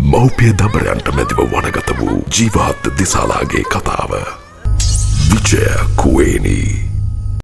මෞපිය දබරයන්ට මැදිව වනගත වූ ජීවාත් දිසාලාගේ කතාව. විජය කුවේනී